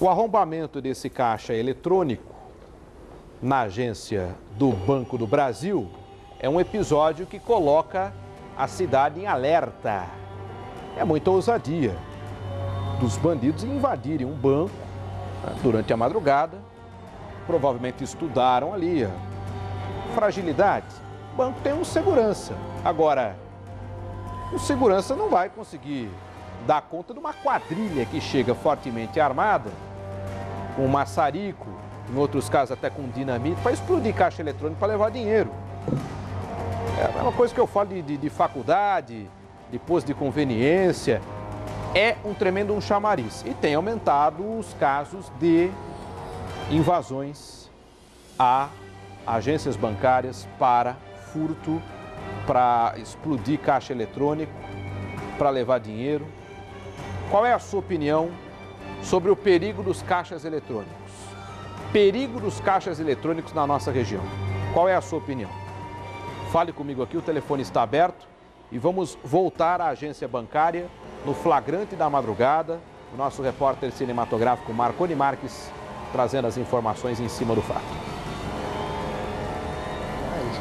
O arrombamento desse caixa eletrônico na agência do Banco do Brasil é um episódio que coloca a cidade em alerta. É muita ousadia dos bandidos invadirem um banco né, durante a madrugada. Provavelmente estudaram ali a fragilidade. O banco tem um segurança. Agora, o segurança não vai conseguir dar conta de uma quadrilha que chega fortemente armada, com maçarico, em outros casos até com dinamite, para explodir caixa eletrônica para levar dinheiro. É a mesma coisa que eu falo de, de, de faculdade, de posto de conveniência. É um tremendo um chamariz. E tem aumentado os casos de invasões a agências bancárias para furto, para explodir caixa eletrônico, para levar dinheiro. Qual é a sua opinião sobre o perigo dos caixas eletrônicos? Perigo dos caixas eletrônicos na nossa região. Qual é a sua opinião? Fale comigo aqui, o telefone está aberto e vamos voltar à agência bancária no flagrante da madrugada. O nosso repórter cinematográfico Marconi Marques trazendo as informações em cima do fato.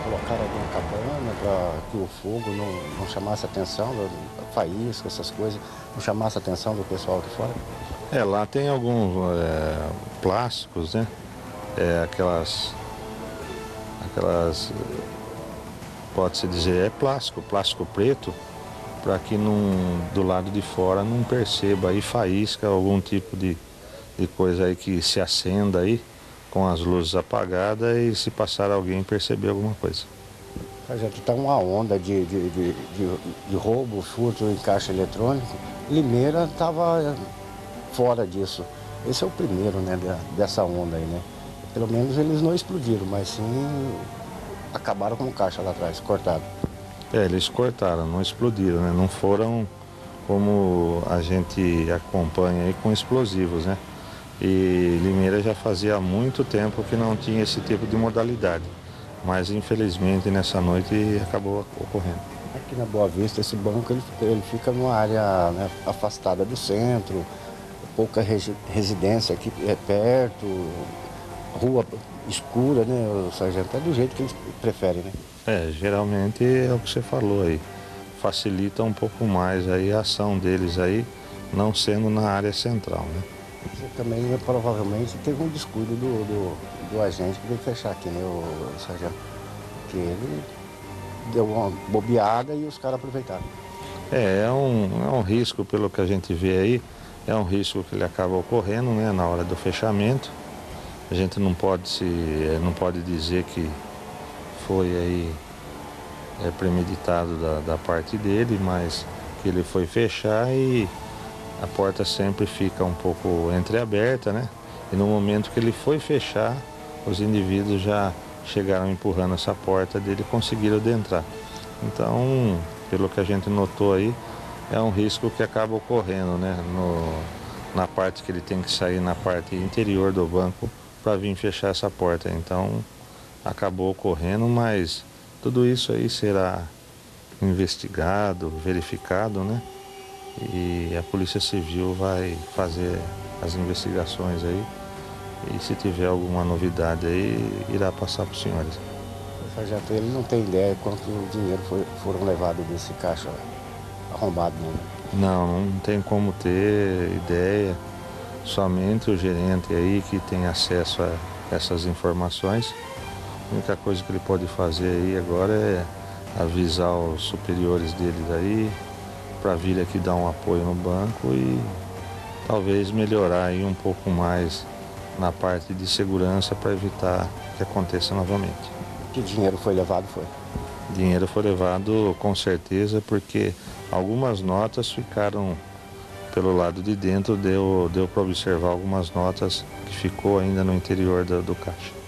Colocaram alguma cabana para que o fogo não, não chamasse atenção, faísca, essas coisas, não chamasse atenção do pessoal aqui fora. É, lá tem alguns é, plásticos, né? É, aquelas. Aquelas pode-se dizer, é plástico, plástico preto, para que não, do lado de fora não perceba aí faísca, algum tipo de, de coisa aí que se acenda aí com as luzes apagadas e se passar alguém perceber alguma coisa. Que está uma onda de, de, de, de, de roubo, furto em caixa eletrônico, Limeira estava fora disso. Esse é o primeiro né, dessa onda aí, né? Pelo menos eles não explodiram, mas sim acabaram com o caixa lá atrás, cortado. É, eles cortaram, não explodiram, né? Não foram como a gente acompanha aí com explosivos, né? E Limeira já fazia muito tempo que não tinha esse tipo de modalidade. Mas infelizmente nessa noite acabou ocorrendo. Aqui na Boa Vista, esse banco ele, ele fica numa área né, afastada do centro, pouca residência aqui é perto, rua escura, né, o sargento? É do jeito que eles preferem, né? É, geralmente é o que você falou aí. Facilita um pouco mais aí a ação deles aí, não sendo na área central, né? Você também né, provavelmente teve um descuido do, do, do agente que veio fechar aqui, né, o, o sargento? Que ele deu uma bobeada e os caras aproveitaram. É, é um, é um risco pelo que a gente vê aí, é um risco que ele acaba ocorrendo né, na hora do fechamento. A gente não pode se eh, não pode dizer que foi aí é, premeditado da, da parte dele, mas que ele foi fechar e a porta sempre fica um pouco entreaberta, né? E no momento que ele foi fechar, os indivíduos já chegaram empurrando essa porta dele e conseguiram adentrar. Então, pelo que a gente notou aí, é um risco que acaba ocorrendo, né? No, na parte que ele tem que sair na parte interior do banco para vir fechar essa porta. Então acabou ocorrendo, mas tudo isso aí será investigado, verificado, né? E a Polícia Civil vai fazer as investigações aí. E se tiver alguma novidade aí, irá passar para os senhores. Sargento, ele não tem ideia quanto dinheiro foi, foram levados desse caixa arrombado, não? Né? Não, não tem como ter ideia somente o gerente aí que tem acesso a essas informações. A única coisa que ele pode fazer aí agora é avisar os superiores dele daí para vir aqui dar um apoio no banco e talvez melhorar aí um pouco mais na parte de segurança para evitar que aconteça novamente. Que dinheiro foi levado foi? Dinheiro foi levado com certeza porque algumas notas ficaram pelo lado de dentro deu, deu para observar algumas notas que ficou ainda no interior do, do caixa.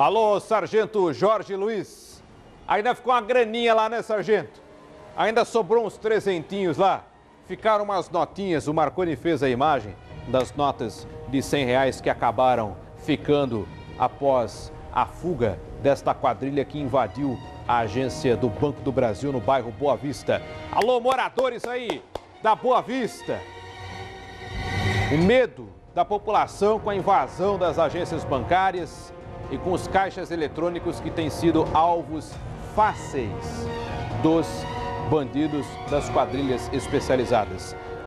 Alô, Sargento Jorge Luiz. Ainda ficou uma graninha lá, né, Sargento? Ainda sobrou uns trezentinhos lá. Ficaram umas notinhas, o Marconi fez a imagem das notas de 100 reais que acabaram ficando após a fuga desta quadrilha que invadiu a agência do Banco do Brasil no bairro Boa Vista. Alô, moradores aí da Boa Vista. O medo da população com a invasão das agências bancárias e com os caixas eletrônicos que têm sido alvos fáceis dos bandidos das quadrilhas especializadas.